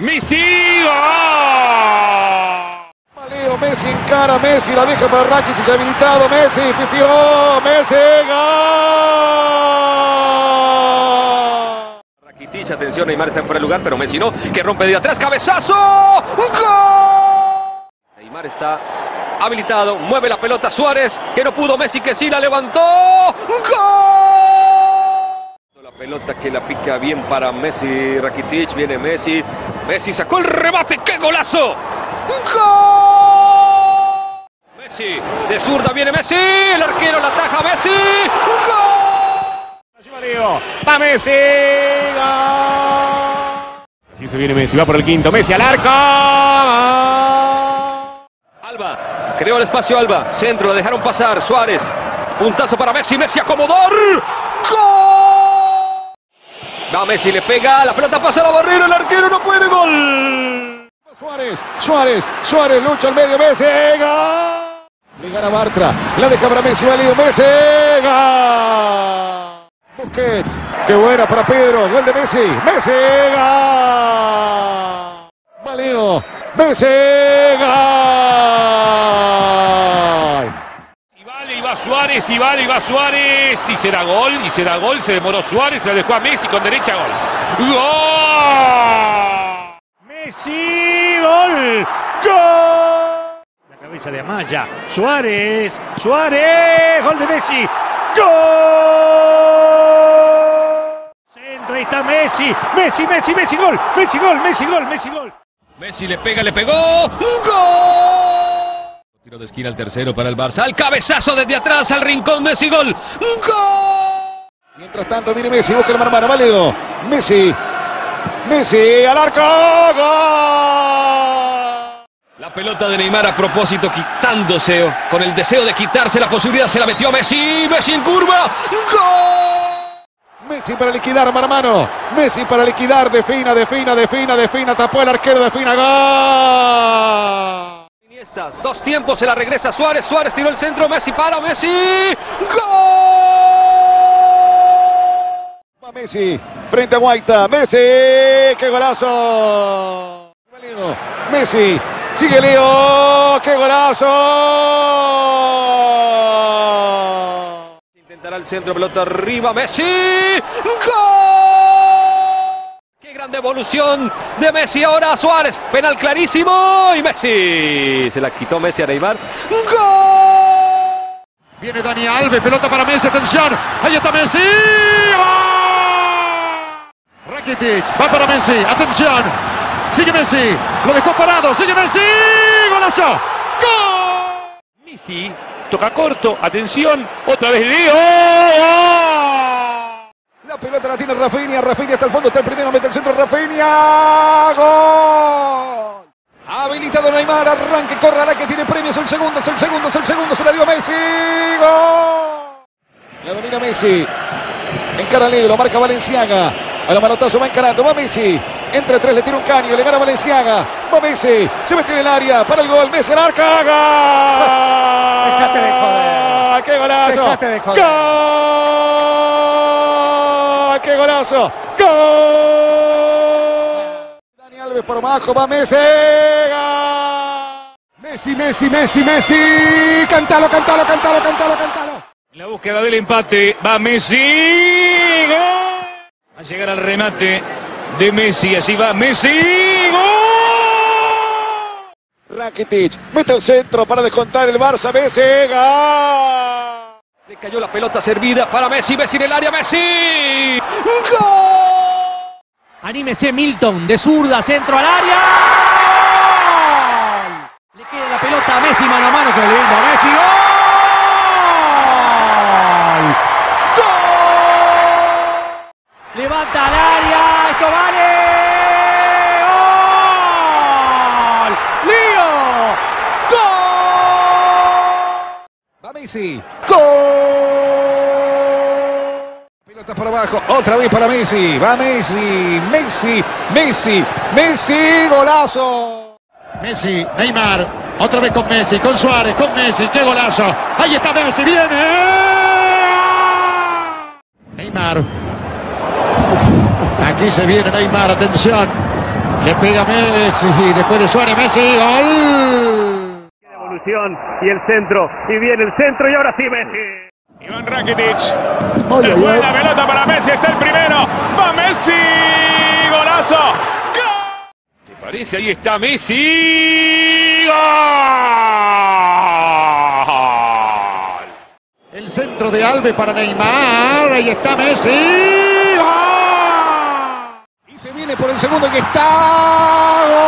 Messi. ¡Gol! Leo Messi encara Messi, la deja para Rakitic habilitado, Messi, pifió, Messi, gol. Rakitic, atención, Neymar está en fuera de lugar, pero Messi no, que rompe de atrás, cabezazo. ¡Gol! Neymar está habilitado, mueve la pelota Suárez, que no pudo, Messi que sí la levantó. ¡Gol! La pelota que la pica bien para Messi, Rakitic, viene Messi, Messi sacó el remate, ¡qué golazo! ¡Gol! Messi, de zurda viene Messi, el arquero la ataja Messi, ¡gol! Leo, va Messi, gol. Aquí se viene Messi, va por el quinto, Messi al arco. Alba, creó el espacio Alba, centro, la dejaron pasar, Suárez, puntazo para Messi, Messi acomodó, ¡gol! No, Messi le pega, la pelota pasa a la barrera, el arquero no puede, gol. Suárez, Suárez, Suárez lucha al medio, Messi, gol. Le gana Bartra, la deja para Messi, válido, Messi, gol. Busquets, qué buena para Pedro, gol de Messi, Messi, gol. Válido, Messi, gol. Vale, y va Suárez, y va Suárez, y será gol, y será gol, se demoró Suárez, se lo dejó a Messi con derecha, gol. ¡Gol! Messi, gol, gol. La cabeza de Amaya, Suárez, Suárez, gol de Messi, gol. Centro, ahí está Messi, Messi, Messi, Messi, gol, Messi, gol, Messi, gol, Messi, gol. Messi le pega, le pegó, ¡gol! Tiro de esquina al tercero para el Barça, al cabezazo desde atrás al rincón, Messi, gol, ¡gol! Mientras tanto viene Messi, busca el mano a mano, válido. Messi, Messi al arco, gol. La pelota de Neymar a propósito quitándose, con el deseo de quitarse la posibilidad, se la metió Messi, Messi en curva, ¡gol! Messi para liquidar mano a mano. Messi para liquidar, defina, defina, defina, defina, tapó el arquero, defina, gol. Iniesta, dos tiempos, se la regresa Suárez, Suárez tiró el centro, Messi para, Messi, ¡gol! Messi, frente a Guaita, Messi, qué golazo. Messi, sigue Leo, qué golazo. Intentará el centro, pelota arriba, Messi, ¡gol! ¡Qué gran devolución de Messi ahora a Suárez! Penal clarísimo y Messi. Se la quitó Messi a Neymar, ¡gol! Viene Dani Alves, pelota para Messi, atención, ahí está Messi. Rakitic, va para Messi, atención, sigue Messi, lo dejó parado, sigue Messi, golazo, gol. Messi toca corto, atención, otra vez Leo. La pelota la tiene Rafinha, Rafinha hasta el fondo, está el primero, mete el centro, Rafinha, gol. Habilitado Neymar, arranque, correrá que tiene premios, el segundo, es el segundo, es el segundo, se la dio Messi, gol. La domina Messi, encara Negro, marca Valenciaga, a la manotazo va encarando, va Messi, entre tres le tira un caño, le gana Valenciaga, va Messi, se metió en el área, para el gol, Messi, el arca, gol. Dejate de joder. ¡Qué golazo! Dejate de joder. ¡Gol! ¡Qué golazo! ¡Gol! Dani Alves por abajo, va Messi. Messi, Messi, Messi, Messi. Cántalo, cántalo, cántalo, cántalo, cántalo. En la búsqueda del empate va Messi, gol. A llegar al remate de Messi, así va Messi, gol. Rakitic, mete el centro para descontar el Barça, Messi. ¡Gol! Le cayó la pelota servida para Messi, Messi en el área, Messi, ¡gol! Anímese Milton, de zurda, centro al área. ¡Gol! Le queda la pelota a Messi, mano a mano, que lindo, Messi, ¡gol! ¡Gol! Levanta al área, esto vale. ¡Gol! ¡Lío! ¡Gol! Va Messi. ¡Gol! Pelota por abajo. Otra vez para Messi. Va Messi. Messi. Messi. Messi. Golazo. Messi, Neymar, otra vez con Messi, con Suárez, con Messi, qué golazo. Ahí está Messi, viene. Neymar. Aquí se viene Neymar, atención. Le pega Messi. Después de Suárez, Messi. Gol. Y el centro. Y viene el centro y ahora sí Messi. Iván Rakitic. Después la pelota para Messi. Está el primero. Va Messi. Golazo. ¡Gol! ¿Te parece? Ahí está Messi. ¡Gol! El centro de Alves para Neymar. Ahí está Messi. ¡Gol! Y se viene por el segundo que está. ¡Gol!